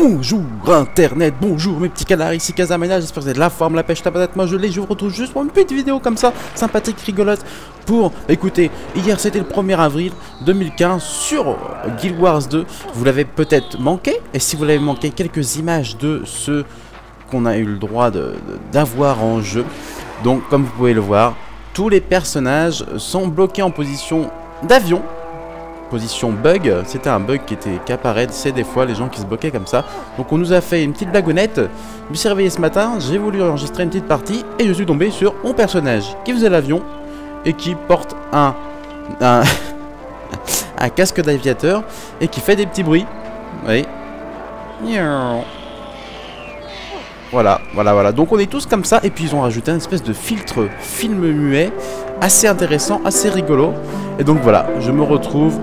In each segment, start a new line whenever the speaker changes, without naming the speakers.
Bonjour Internet, bonjour mes petits canards, ici Casamena, j'espère que vous avez de la forme, la pêche, la patate, moi je l'ai, je vous retrouve juste pour une petite vidéo comme ça, sympathique, rigolote, pour, écoutez, hier c'était le 1er avril 2015 sur Guild Wars 2, vous l'avez peut-être manqué, et si vous l'avez manqué, quelques images de ce qu'on a eu le droit d'avoir en jeu, donc comme vous pouvez le voir, tous les personnages sont bloqués en position d'avion, position bug. C'était un bug qui était qui apparaissait des fois les gens qui se bloquaient comme ça. Donc on nous a fait une petite blagonnette. Je me suis réveillé ce matin, j'ai voulu enregistrer une petite partie et je suis tombé sur mon personnage qui faisait l'avion et qui porte un casque d'aviateur et qui fait des petits bruits. Oui. Voilà, voilà, voilà. Donc on est tous comme ça. Et puis ils ont rajouté un espèce de filtre film muet assez intéressant, assez rigolo. Et donc voilà, je me retrouve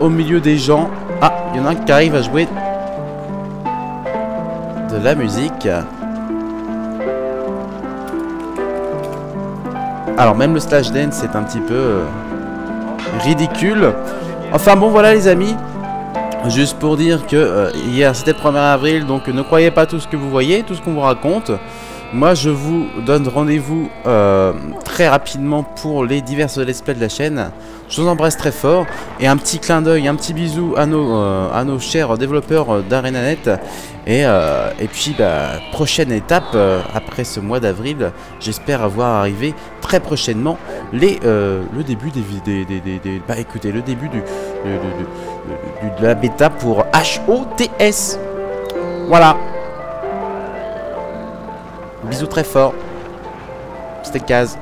au milieu des gens. Ah, il y en a un qui arrive à jouer de la musique. Alors même le slash dance c'est un petit peu euh, ridicule. Enfin bon voilà les amis. Juste pour dire que euh, hier c'était le 1er avril donc ne croyez pas tout ce que vous voyez, tout ce qu'on vous raconte. Moi, je vous donne rendez-vous euh, très rapidement pour les diverses let's de la chaîne. Je vous embrasse très fort. Et un petit clin d'œil, un petit bisou à nos, euh, à nos chers développeurs d'ArenaNet. Et, euh, et puis, bah, prochaine étape, après ce mois d'avril, j'espère avoir arrivé très prochainement les, le début des, Bah écoutez, le début de la bêta pour HOTS. Voilà. Bisous très fort. C'était Kaz.